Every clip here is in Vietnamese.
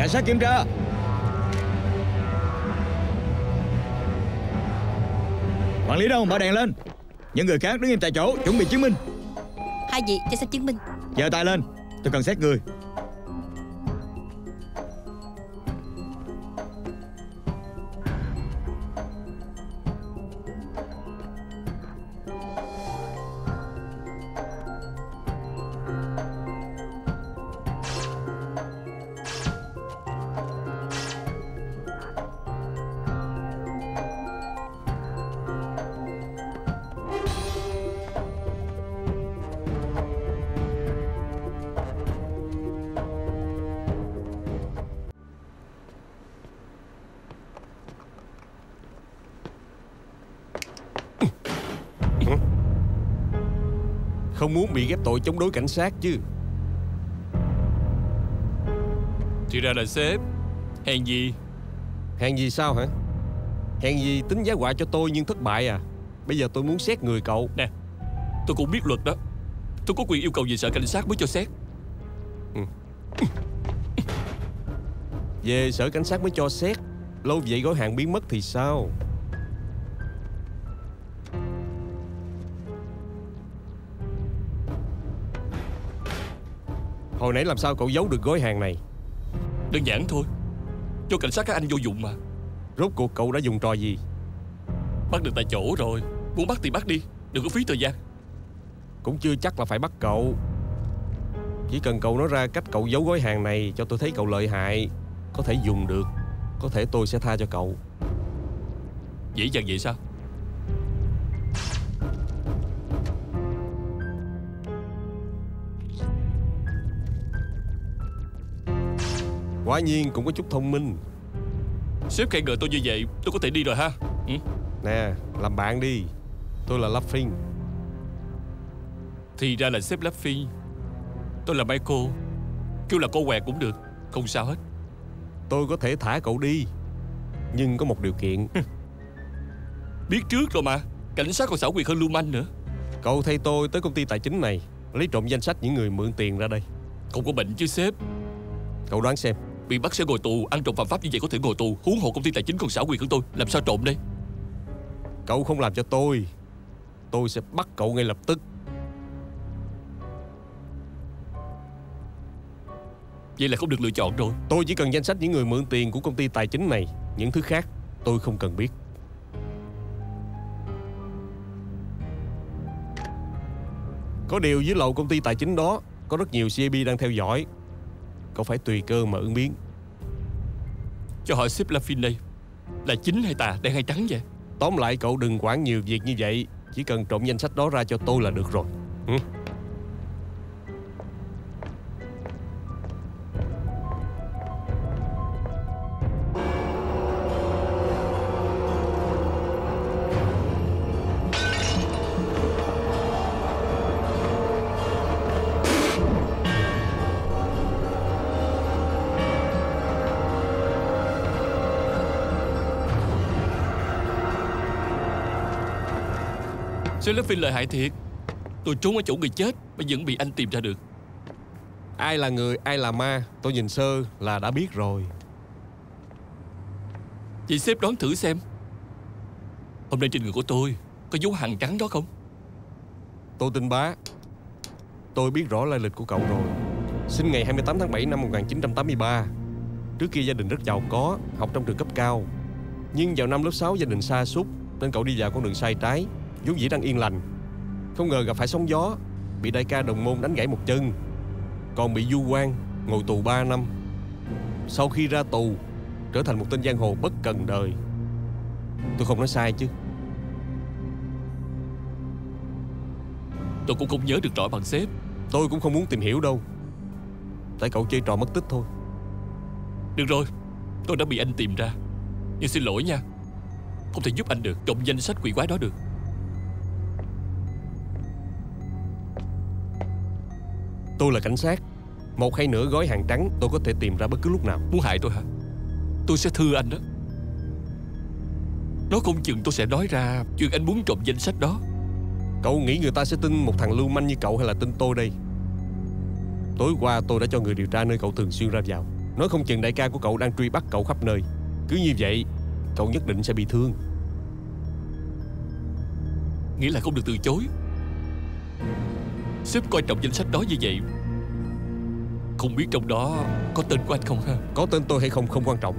Cảnh sát kiểm tra. Quản lý đâu? Mở đèn lên. Những người khác đứng im tại chỗ chuẩn bị chứng minh. Hai vị cho xem chứng minh. Giơ tay lên. Tôi cần xét người Không muốn bị ghép tội chống đối cảnh sát chứ. Thì ra là sếp. Hèn gì? Hèn gì sao hả? Hèn gì tính giá họa cho tôi nhưng thất bại à? Bây giờ tôi muốn xét người cậu. Nè Tôi cũng biết luật đó. Tôi có quyền yêu cầu gì sở cảnh sát mới cho xét. Về sở cảnh sát mới cho xét. Lâu vậy gói hàng biến mất thì sao Hồi nãy làm sao cậu giấu được gói hàng này? Đơn giản thôi. Cho cảnh sát các anh vô dụng mà. Rốt cuộc cậu đã dùng trò gì? Bắt được tại chỗ rồi. Muốn bắt thì bắt đi. Đừng có phí thời gian. Cũng chưa chắc là phải bắt cậu. Chỉ cần cậu nói ra cách cậu giấu gói hàng này Cho tôi thấy cậu lợi hại Có thể dùng được Có thể tôi sẽ tha cho cậu. Dễ dàng vậy sao Quả nhiên cũng có chút thông minh. Sếp khen ngợi tôi như vậy Tôi có thể đi rồi ha. Ừ? Nè làm bạn đi. Tôi là Laffin Thì ra là sếp Laffy Tôi là Michael. Kêu là cô què cũng được Không sao hết. Tôi có thể thả cậu đi Nhưng có một điều kiện. Biết trước rồi mà Cảnh sát còn xảo quyệt hơn lưu manh nữa. Cậu thay tôi tới công ty tài chính này Lấy trộm danh sách những người mượn tiền ra đây. Không có bệnh chứ sếp. Cậu đoán xem Bị bắt sẽ ngồi tù Ăn trộm phạm pháp như vậy có thể ngồi tù. Huống hộ công ty tài chính còn xảo quyệt hơn tôi Làm sao trộm đây? Cậu không làm cho tôi Tôi sẽ bắt cậu ngay lập tức. Vậy là không được lựa chọn rồi. Tôi chỉ cần danh sách những người mượn tiền của công ty tài chính này Những thứ khác tôi không cần biết. Có điều dưới lầu công ty tài chính đó Có rất nhiều CIB đang theo dõi Cậu phải tùy cơ mà ứng biến? Cho hỏi sếp Laffin đây Là chính hay tà đen hay trắng vậy? Tóm lại cậu đừng quản nhiều việc như vậy. Chỉ cần trộm danh sách đó ra cho tôi là được rồi. Ừ? Laffin lợi hại thiệt? Tôi trốn ở chỗ người chết Mà vẫn bị anh tìm ra được. Ai là người, ai là ma Tôi nhìn sơ là đã biết rồi. Vậy sếp đoán thử xem. Hôm nay trên người của tôi Có dấu hàng trắng đó không? Tô Tinh Bá. Tôi biết rõ lai lịch của cậu rồi. Sinh ngày 28 tháng 7 năm 1983 Trước kia gia đình rất giàu có Học trong trường cấp cao. Nhưng vào năm lớp 6 gia đình sa sút Nên cậu đi vào con đường sai trái vốn dĩ đang yên lành. Không ngờ gặp phải sóng gió Bị đại ca đồng môn đánh gãy một chân Còn bị du quan Ngồi tù 3 năm. Sau khi ra tù Trở thành một tên giang hồ bất cần đời. Tôi không nói sai chứ? Tôi cũng không nhớ được rõ bằng sếp Tôi cũng không muốn tìm hiểu đâu. Tại cậu chơi trò mất tích thôi. Được rồi Tôi đã bị anh tìm ra. Nhưng xin lỗi nha. Không thể giúp anh được Trộm danh sách quỷ quái đó được Tôi là cảnh sát. Một hay nửa gói hàng trắng tôi có thể tìm ra bất cứ lúc nào. Muốn hại tôi hả? Tôi sẽ thưa anh đó. Nói không chừng tôi sẽ nói ra Chuyện anh muốn trộm danh sách đó. Cậu nghĩ người ta sẽ tin một thằng lưu manh như cậu hay là tin tôi đây? Tối qua tôi đã cho người điều tra nơi cậu thường xuyên ra vào. Nói không chừng đại ca của cậu đang truy bắt cậu khắp nơi. Cứ như vậy Cậu nhất định sẽ bị thương. Nghĩa là không được từ chối Sếp coi trọng danh sách đó như vậy. Không biết trong đó có tên của anh không ha? Có tên tôi hay không không quan trọng.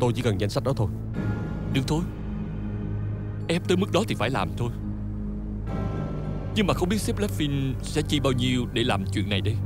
Tôi chỉ cần danh sách đó thôi. Được thôi. Ép tới mức đó thì phải làm thôi. Nhưng mà không biết sếp Laffin sẽ chi bao nhiêu để làm chuyện này đây